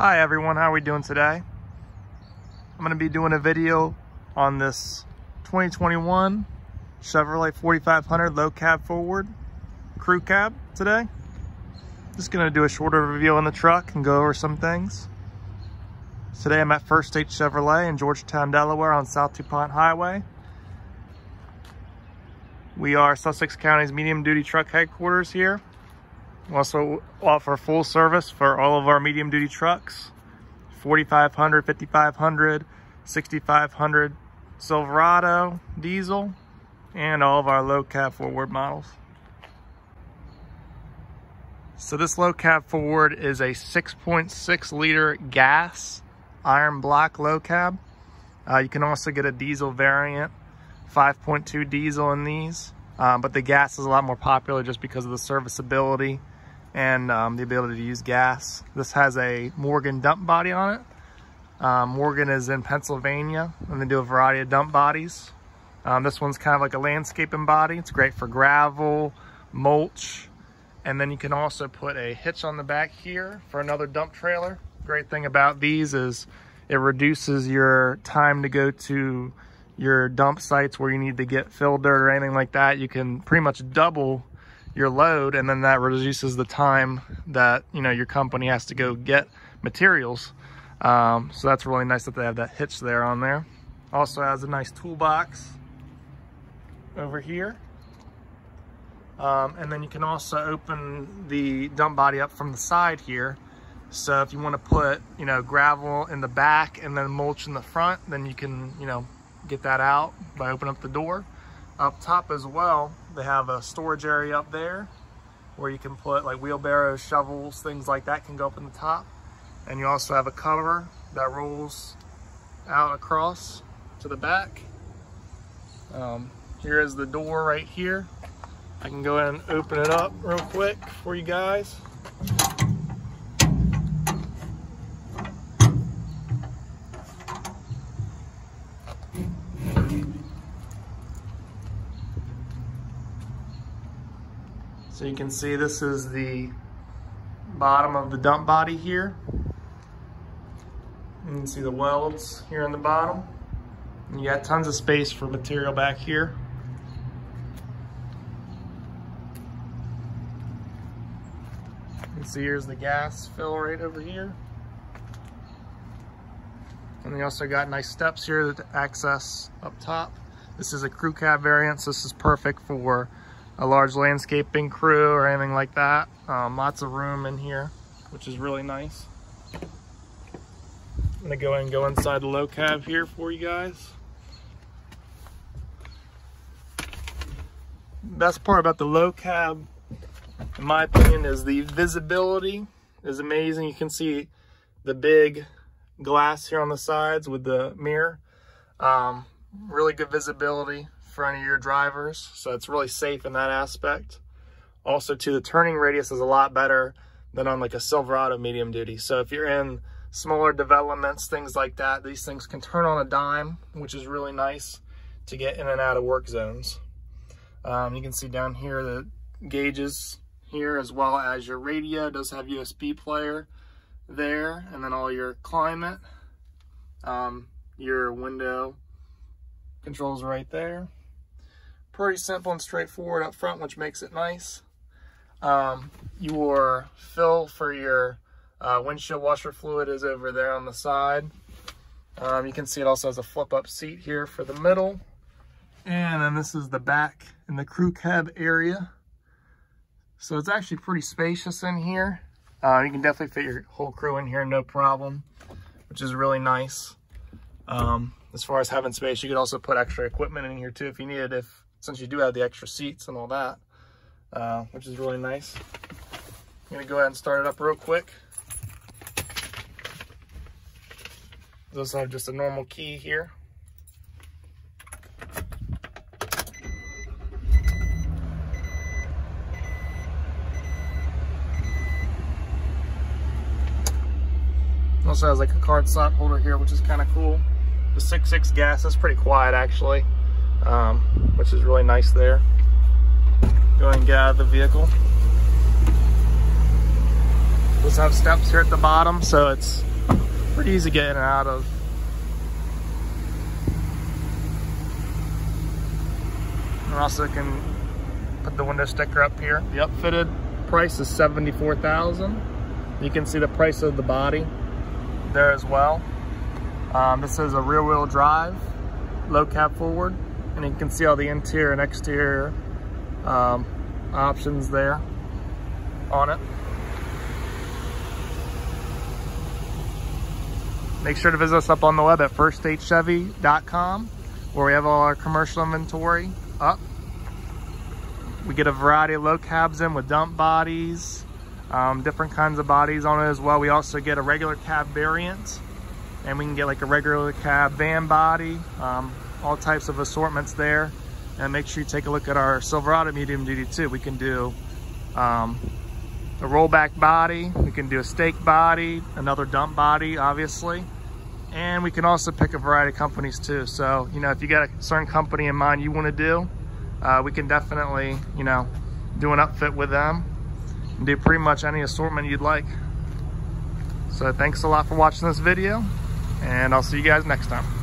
Hi everyone, how are we doing today? I'm going to be doing a video on this 2021 Chevrolet 4500 low cab forward crew cab today. Just going to do a shorter review on the truck and go over some things. Today I'm at First State Chevrolet in Georgetown, Delaware on South DuPont Highway. We are Sussex County's medium duty truck headquarters here. Also offer full service for all of our medium duty trucks. 4500, 5500, 6500 Silverado diesel, and all of our low cab forward models. So this low cab forward is a 6.6 liter gas iron block low cab. Uh, you can also get a diesel variant, 5.2 diesel in these, uh, but the gas is a lot more popular just because of the serviceability and um, the ability to use gas. This has a Morgan dump body on it. Um, Morgan is in Pennsylvania and they do a variety of dump bodies. Um, this one's kind of like a landscaping body. It's great for gravel, mulch, and then you can also put a hitch on the back here for another dump trailer. Great thing about these is it reduces your time to go to your dump sites where you need to get fill dirt or anything like that. You can pretty much double your load and then that reduces the time that you know your company has to go get materials. Um, so that's really nice that they have that hitch there on there. Also has a nice toolbox over here. Um, and then you can also open the dump body up from the side here. So if you want to put you know gravel in the back and then mulch in the front then you can you know get that out by opening up the door. Up top as well, they have a storage area up there where you can put like wheelbarrows, shovels, things like that can go up in the top. And you also have a cover that rolls out across to the back. Um, here is the door right here. I can go ahead and open it up real quick for you guys. So you can see this is the bottom of the dump body here. You can see the welds here on the bottom. You got tons of space for material back here. You can see here's the gas fill right over here. And they also got nice steps here to access up top. This is a crew cab variant, so this is perfect for a large landscaping crew or anything like that. Um, lots of room in here, which is really nice. I'm gonna go and go inside the low cab here for you guys. Best part about the low cab, in my opinion, is the visibility is amazing. You can see the big glass here on the sides with the mirror. Um, really good visibility for any of your drivers. So it's really safe in that aspect. Also too, the turning radius is a lot better than on like a Silverado medium duty. So if you're in smaller developments, things like that, these things can turn on a dime, which is really nice to get in and out of work zones. Um, you can see down here the gauges here as well as your radio it does have USB player there and then all your climate um, your window controls right there pretty simple and straightforward up front, which makes it nice. Um, your fill for your uh, windshield washer fluid is over there on the side. Um, you can see it also has a flip up seat here for the middle. And then this is the back in the crew cab area. So it's actually pretty spacious in here. Uh, you can definitely fit your whole crew in here, no problem, which is really nice. Um, as far as having space, you could also put extra equipment in here too if you needed, if since you do have the extra seats and all that, uh, which is really nice. I'm gonna go ahead and start it up real quick. Those have just a normal key here. Also has like a card slot holder here, which is kind of cool. The 6.6 gas is pretty quiet actually um, which is really nice there. Go ahead and get out of the vehicle. Does have steps here at the bottom, so it's pretty easy getting out of. And also can put the window sticker up here. The upfitted price is 74000 You can see the price of the body there as well. Um, this is a rear wheel drive, low cab forward, and you can see all the interior and exterior um, options there on it. Make sure to visit us up on the web at firststatechevy.com where we have all our commercial inventory up. We get a variety of low cabs in with dump bodies, um, different kinds of bodies on it as well. We also get a regular cab variant and we can get like a regular cab van body, um, all types of assortments there. And make sure you take a look at our Silverado medium duty too. We can do um, a rollback body, we can do a stake body, another dump body, obviously. And we can also pick a variety of companies too. So, you know, if you got a certain company in mind you want to do, uh, we can definitely, you know, do an upfit with them and do pretty much any assortment you'd like. So thanks a lot for watching this video and I'll see you guys next time.